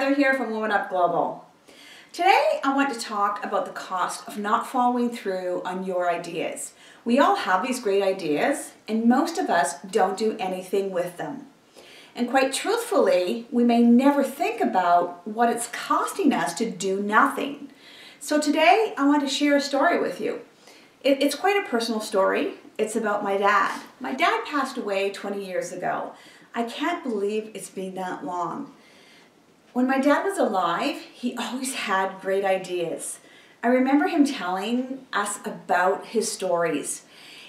Heather here from Woman Up Global. Today I want to talk about the cost of not following through on your ideas. We all have these great ideas and most of us don't do anything with them. And quite truthfully, we may never think about what it's costing us to do nothing. So today I want to share a story with you. It, it's quite a personal story. It's about my dad. My dad passed away 20 years ago. I can't believe it's been that long. When my dad was alive, he always had great ideas. I remember him telling us about his stories.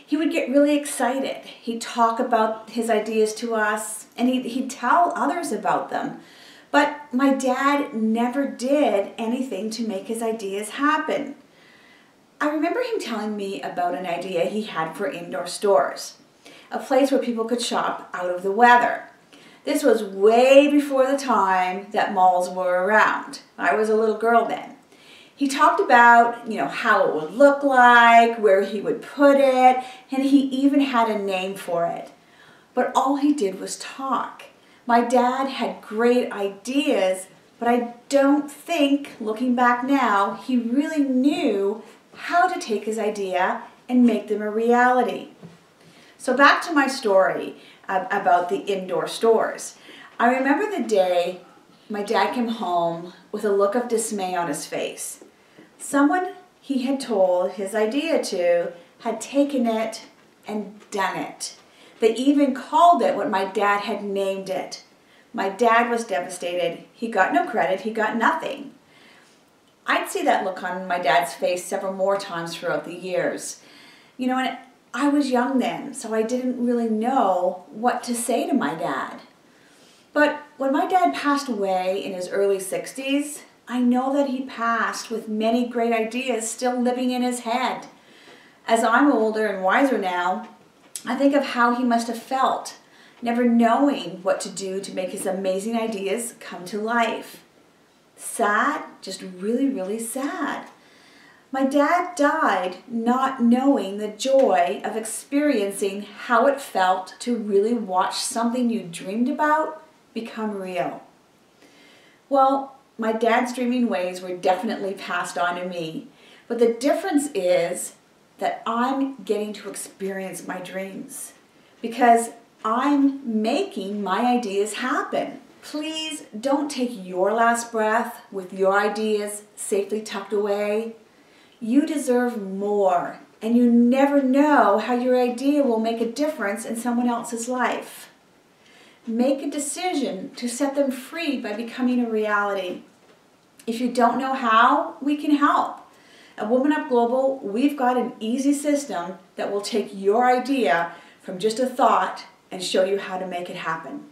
He would get really excited. He'd talk about his ideas to us and he'd, he'd tell others about them. But my dad never did anything to make his ideas happen. I remember him telling me about an idea he had for indoor stores, a place where people could shop out of the weather. This was way before the time that malls were around. I was a little girl then. He talked about, you know, how it would look like, where he would put it, and he even had a name for it. But all he did was talk. My dad had great ideas, but I don't think, looking back now, he really knew how to take his idea and make them a reality. So back to my story about the indoor stores. I remember the day my dad came home with a look of dismay on his face. Someone he had told his idea to had taken it and done it. They even called it what my dad had named it. My dad was devastated. He got no credit, he got nothing. I'd see that look on my dad's face several more times throughout the years. You know, and I was young then, so I didn't really know what to say to my dad. But when my dad passed away in his early 60s, I know that he passed with many great ideas still living in his head. As I'm older and wiser now, I think of how he must have felt, never knowing what to do to make his amazing ideas come to life. Sad, just really, really sad. My dad died not knowing the joy of experiencing how it felt to really watch something you dreamed about become real. Well, my dad's dreaming ways were definitely passed on to me, but the difference is that I'm getting to experience my dreams because I'm making my ideas happen. Please don't take your last breath with your ideas safely tucked away you deserve more, and you never know how your idea will make a difference in someone else's life. Make a decision to set them free by becoming a reality. If you don't know how, we can help. At Woman Up Global, we've got an easy system that will take your idea from just a thought and show you how to make it happen.